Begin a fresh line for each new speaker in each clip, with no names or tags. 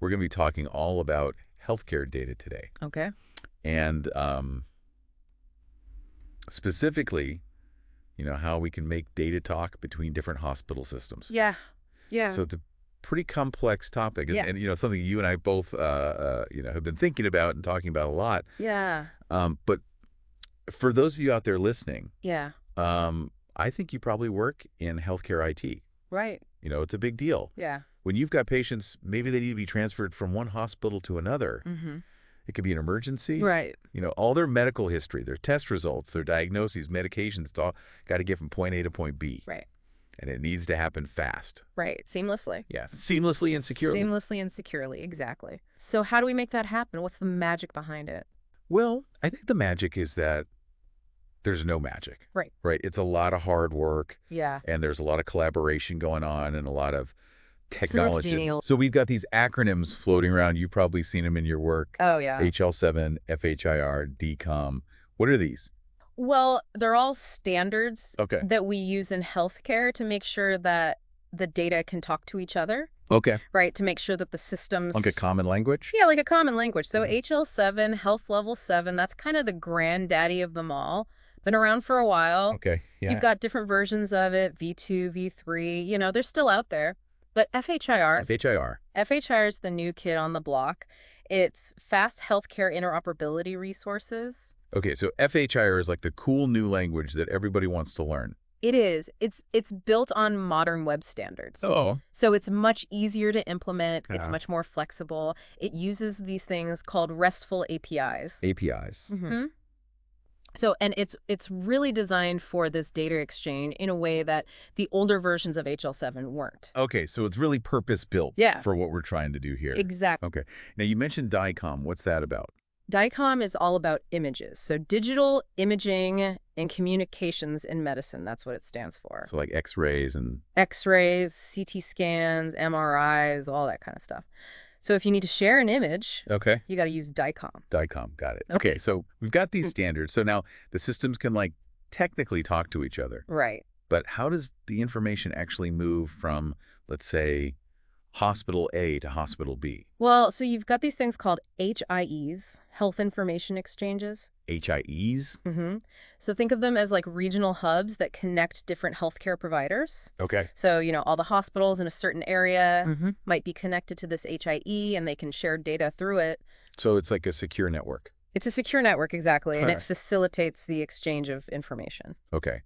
we're going to be talking all about healthcare data today.
Okay.
And um, specifically, you know, how we can make data talk between different hospital systems.
Yeah. Yeah.
So it's a pretty complex topic, and,
Yeah.
and, you know, something you and I both, uh, uh, you know, have been thinking about and talking about a lot.
yeah.
Um, but for those of you out there listening,
Yeah.
um, I think you probably work in healthcare IT.
Right.
You know, it's a big deal.
Yeah.
When you've got patients, maybe they need to be transferred from one hospital to another.
Mm-hmm.
It could be an emergency.
Right.
You know, all their medical history, their test results, their diagnoses, medications, it's all got to get from point A to point B.
Right.
And it needs to happen fast.
Right. Seamlessly.
Yes. Seamlessly and securely.
Seamlessly and securely. Exactly. So how do we make that happen? What's the magic behind it?
Well, I think the magic is that there's no magic.
Right.
Right. It's a lot of hard work
Yeah.
and there's a lot of collaboration going on and a lot of technology. So we've got these acronyms floating around. You've probably seen them in your work.
Oh, yeah.
HL7, FHIR, DICOM. What are these?
Well, they're all standards
Okay.
that we use in healthcare to make sure that the data can talk to each other,
Okay.
right? To make sure that the systems
Like a common language?
Yeah, like a common language. So
Mhm.
HL7, health level 7, that's kind of the granddaddy of them all. Been around for a while.
Okay. Yeah.
You've got different versions of it, V2, V3, you know, they're still out there. But FHIR,
FHIR.
FHIR is the new kid on the block. It's fast healthcare interoperability resources.
Okay, so FHIR is like the cool new language that everybody wants to learn.
It is. It's it's built on modern web standards.
Oh.
So it's much easier to implement. It's much more flexible. It uses these things called RESTful APIs.
APIs.
hmm So, and it's it's really designed for this data exchange in a way that the older versions of HL7 weren't.
Okay, so it's really purpose built
Yeah.
for what we're trying to do here.
Exactly.
Okay. Now you mentioned DICOM. What's that about?
DICOM is all about images. So digital imaging and communications in medicine. That's what it stands for.
So like X-rays and
X-rays, CT scans, MRIs, all that kind of stuff. So if you need to share an image,
Okay.
you got to use DICOM.
DICOM. Got it.
Okay.
Okay, so we've got these hmm. standards. So now the systems can like technically talk to each other.
Right.
But how does the information actually move from, let's say, hospital A to hospital B?
Well, so you've got these things called HIEs, Health Information Exchanges.
HIEs?
hmm So think of them as like regional hubs that connect different healthcare providers.
Okay.
So, you know, all the hospitals in a certain area
Mm-hmm.
might be connected to this HIE and they can share data through it.
So it's like a secure network.
It's a secure network, exactly, and it facilitates the exchange of information.
Okay.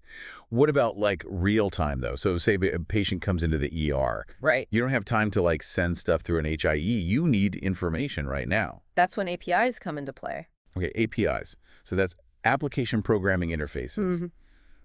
What about like real time though? So say a patient comes into the ER.
Right.
You don't have time to like send stuff through an HIE. You need information right now.
That's when APIs come into play.
Okay, APIs. So that's application programming interfaces.
Mhm.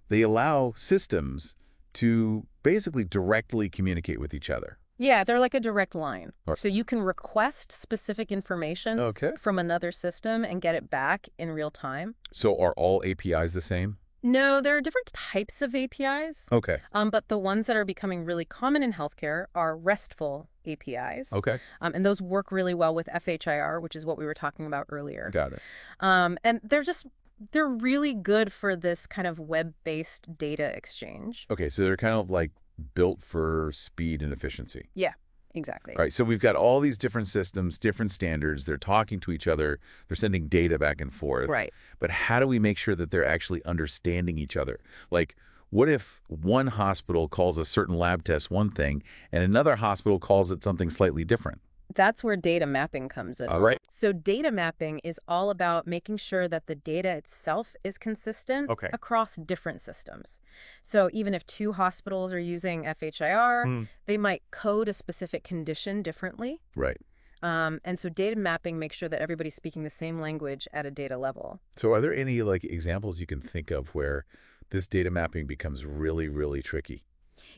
They allow systems to basically directly communicate with each other.
Yeah, they're like a direct line. So you can request specific information
Okay.
from another system and get it back in real time.
So are all APIs the same?
No, there are different types of APIs.
Okay.
Um, but the ones that are becoming really common in healthcare are RESTful APIs.
Okay.
Um, and those work really well with FHIR, which is what we were talking about earlier.
Got it.
Um, and they're just, they're really good for this kind of web-based data exchange.
Okay, so they're kind of like built for speed and efficiency.
Yeah, exactly.
All right, so we've got all these different systems, different standards. They're talking to each other. They're sending data back and forth.
Right.
But how do we make sure that they're actually understanding each other? Like, what if one hospital calls a certain lab test one thing and another hospital calls it something slightly different?
That's where data mapping comes in.
All right.
So data mapping is all about making sure that the data itself is consistent
Okay.
across different systems. So even if two hospitals are using FHIR,
Hmm.
they might code a specific condition differently.
Right.
Um, and so data mapping makes sure that everybody's speaking the same language at a data level.
So are there any like examples you can think of where this data mapping becomes really, really tricky?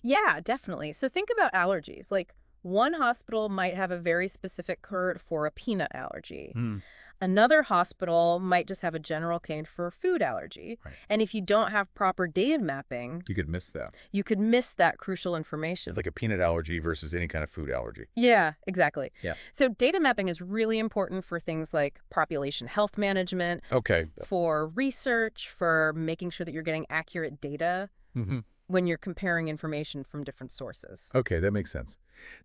Yeah, definitely. So think about allergies. Like one hospital might have a very specific code for a peanut allergy. Another hospital might just have a general code for food allergy.
Right.
And if you don't have proper data mapping,
You could miss that.
you could miss that crucial information.
It's like a peanut allergy versus any kind of food allergy.
yeah, exactly.
Yeah.
So data mapping is really important for things like population health management,
Okay.
for research, for making sure that you're getting accurate data
hmm
when you're comparing information from different sources.
Okay, that makes sense.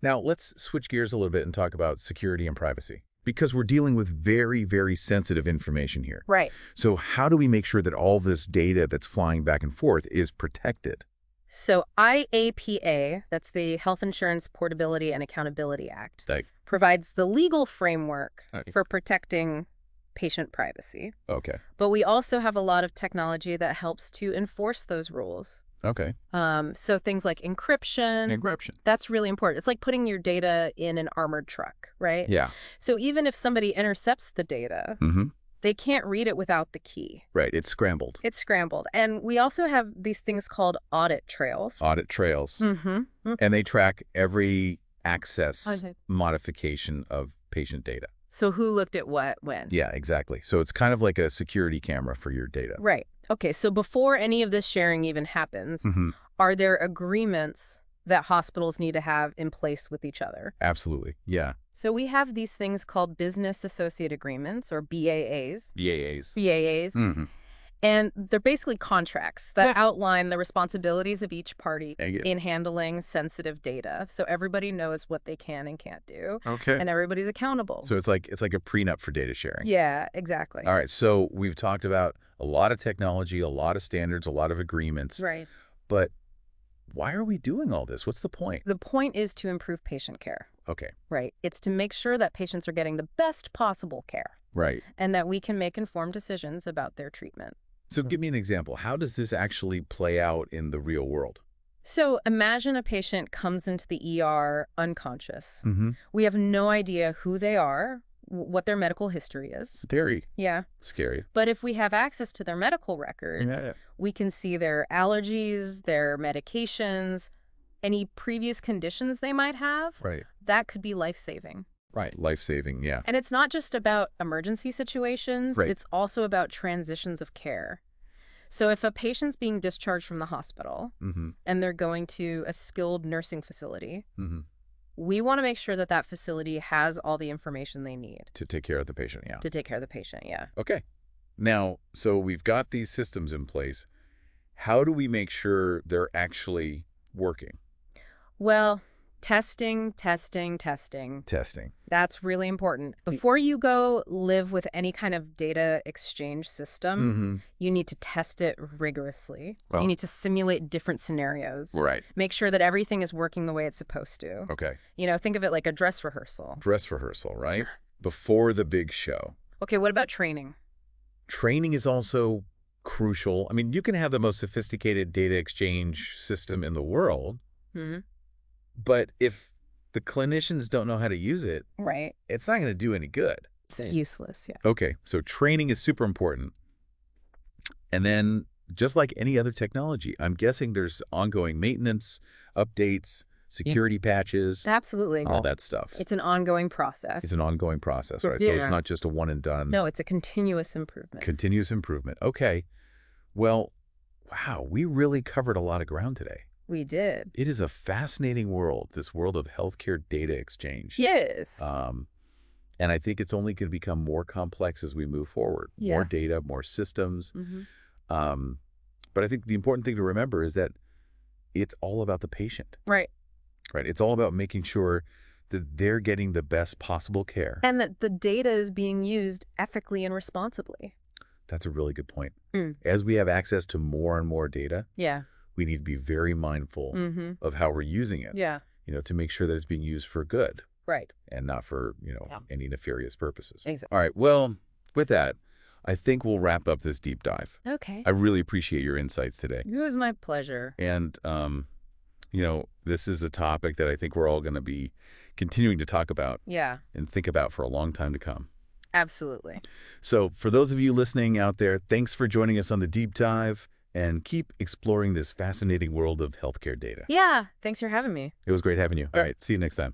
Now, let's switch gears a little bit and talk about security and privacy. Because we're dealing with very, very sensitive information here.
Right.
So how do we make sure that all this data that's flying back and forth is protected?
So HIPAA, that's the Health Insurance Portability and Accountability Act, provides the legal framework
Okay.
for protecting patient privacy.
okay.
But we also have a lot of technology that helps to enforce those rules.
Okay.
Um, so things like encryption,
Encryption.
that's really important. It's like putting your data in an armored truck, right?
Yeah.
So even if somebody intercepts the data,
Mm-hmm.
they can't read it without the key.
Right. It's scrambled.
It's scrambled. And we also have these things called audit trails.
Audit trails.
Mm-hmm.
And they track every access
Okay.
modification of patient data.
So who looked at what when?
Yeah, exactly. So it's kind of like a security camera for your data.
Right. Okay, so before any of this sharing even happens,
Mm-hmm.
are there agreements that hospitals need to have in place with each other?
Absolutely. Yeah.
So we have these things called business associate agreements or BAAs.
BAAs.
BAAs.
Mm-hmm.
And they're basically contracts that outline the responsibilities of each party in handling sensitive data. So everybody knows what they can and can't do
Okay.
and everybody's accountable.
So it's like it's like a prenup for data sharing.
yeah, exactly.
All right. So we've talked about a lot of technology, a lot of standards, a lot of agreements.
Right.
But why are we doing all this? What's the point?
The point is to improve patient care.
Okay.
Right. It's to make sure that patients are getting the best possible care
Right.
and that we can make informed decisions about their treatment.
So give me an example. How does this actually play out in the real world?
So imagine a patient comes into the ER unconscious.
Mm-hmm.
We have no idea who they are, what their medical history is.
Scary.
Yeah.
scary.
But if we have access to their medical records, we can see their allergies, their medications, any previous conditions they might have.
Right.
That could be life-saving.
Right. Life saving. Yeah.
And it's not just about emergency situations,
Right.
it's also about transitions of care. So if a patient's being discharged from the hospital
Mm-hmm.
and they're going to a skilled nursing facility,
Mm-hmm.
we want to make sure that that facility has all the information they need
To take care of the patient. Yeah.
to take care of the patient. Yeah.
Okay. Now, so we've got these systems in place. How do we make sure they're actually working?
Well, testing, testing, testing.
Testing.
That's really important. Before you go live with any kind of data exchange system,
Mm-hmm.
you need to test it rigorously.
Well-
you need to simulate different scenarios.
Right.
Make sure that everything is working the way it's supposed to.
Okay.
You know, think of it like a dress rehearsal.
Dress rehearsal, right? Before the big show.
Okay, what about training?
Training is also crucial. I mean, you can have the most sophisticated data exchange system in the world,
hmm
but if the clinicians don't know how to use it,
Right.
it's not going to do any good.
It's useless, yeah.
Okay, so training is super important. And then, just like any other technology, I'm guessing there's ongoing maintenance, updates, security patches,
Absolutely.
all that stuff.
It's an ongoing process.
It's an ongoing process, right? So it's not just a one and done.
no, it's a continuous improvement.
Continuous improvement. Okay. Well, wow, we really covered a lot of ground today.
We did.
It is a fascinating world, this world of healthcare data exchange.
Yes.
Um, and I think it's only going to become more complex as we move forward.
Yeah.
More data, more systems.
hmm
Um, but I think the important thing to remember is that it's all about the patient,
Right.
right? It's all about making sure that they're getting the best possible care.
And that the data is being used ethically and responsibly.
That's a really good point.
Mm.
As we have access to more and more data,
Yeah.
We need to be very mindful
Mm-hmm.
of how we're using it,
Yeah.
you know, to make sure that it's being used for good
Right.
and not for, you know,
Yeah.
any nefarious purposes.
Exactly.
All right. Well, with that, I think we'll wrap up this deep dive.
Okay.
I really appreciate your insights today.
It was my pleasure.
And, um, you know, this is a topic that I think we're all going to be continuing to talk about
Yeah.
and think about for a long time to come.
Absolutely.
So for those of you listening out there, thanks for joining us on the deep dive and keep exploring this fascinating world of healthcare data.
Yeah. Thanks for having me.
It was great having you. All right. See you next time.